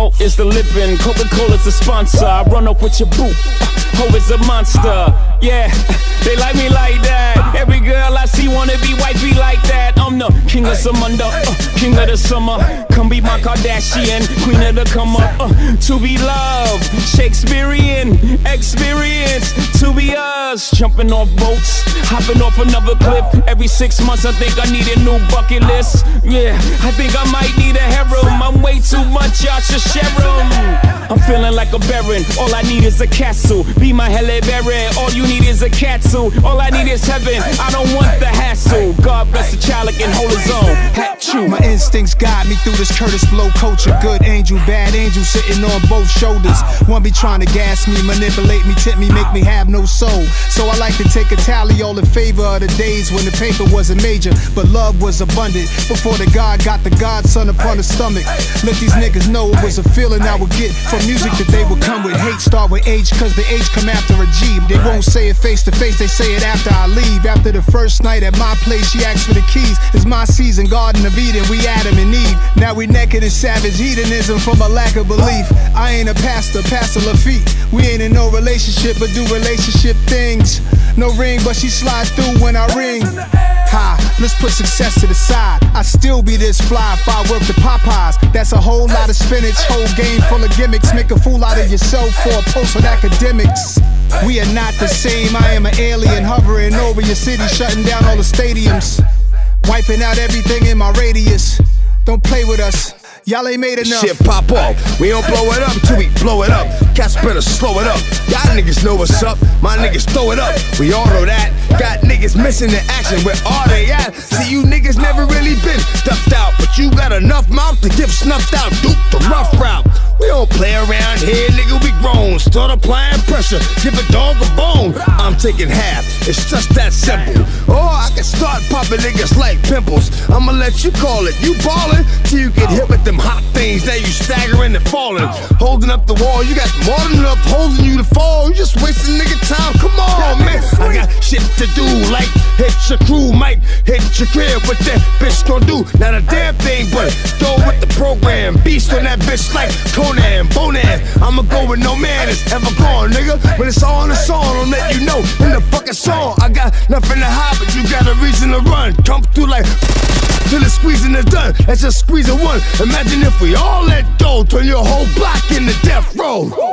Salt is the living, Coca Cola's the sponsor. I run up with your boot. Ho is a monster. Yeah, they like me like that. Every girl I see wanna be wifey like that. I'm the king of Zamunda, uh, king of the summer. Come be my Kardashian, queen of the come up. Uh, to be loved, Shakespearean experience. To be us, jumping off boats, hopping off another cliff. Every six months, I think I need a new bucket list. Yeah, I think I might need a harem. I'm way too much, y'all should share 'em. I'm feeling like a baron. All I need is a castle. Be my Halle Berry. All you need is a castle. All I need is heaven. I don't want the hassle. God bless the child that can hold his own. Chew. My instincts guide me through this Kurtis Blow culture. Good angel, bad angel sitting on both shoulders. One be trying to gas me, manipulate me, tip me, make me have no soul. So I like to take a tally all in favor of the days when the paper wasn't major, but love was abundant. Before the God got the godson upon the stomach. Let these niggas know it was a feeling I would get from music that they would come with. Hate start with H, cause the H come after a G. They won't say it face to face, they say it after I leave. After the first night at my place, she asked for the keys. It's my season, Garden of Eden, we Adam and Eve. Now we naked in savage hedonism from a lack of belief. I ain't a pastor, Pastor Lafitte. We ain't in no relationship, but do relationship things. No ring, but she slides through when I ring. Ha, let's put success to the side. I still be this fly if I work the Popeyes. That's a whole lot of spinach, whole game full of gimmicks. Make a fool out of yourself for a post on academics. We are not the same. I am an alien hovering over your city, shutting down all the stadiums. Wiping out everything in my radius. Don't play with us. Y'all ain't made enough. Shit pop off. We don't blow it up till we blow it up. Cats better slow it up. Y'all niggas know what's up. My niggas throw it up. We all know that. Got niggas missing in action. Where are they at? See, you niggas never really been stuffed out. But you got enough mouth to get snuffed out. Duke the rough route. We don't play around here. Start applying pressure. Give a dog a bone. I'm taking half. It's just that simple. Or I can start popping niggas like pimples. I'ma let you call it. You ballin' till you get hit with them hot things. Now you staggering and falling. Holding up the wall. You got more than enough holding you to fall. You just wasting nigga time. Come on, man. I got shit to do. Like hit your crew, might hit your crib. What that bitch gon' do? Not a damn thing, but go with the program. Beast on that bitch like Conan, Bonan. I'ma go with no man is ever gone, nigga. When it's all in the song, I'll let you know in the fucking song. I got nothing to hide, but you got a reason to run. Come through like till the squeezing is done. Let's just squeeze a one. Imagine if we all let go, turn your whole block into death row.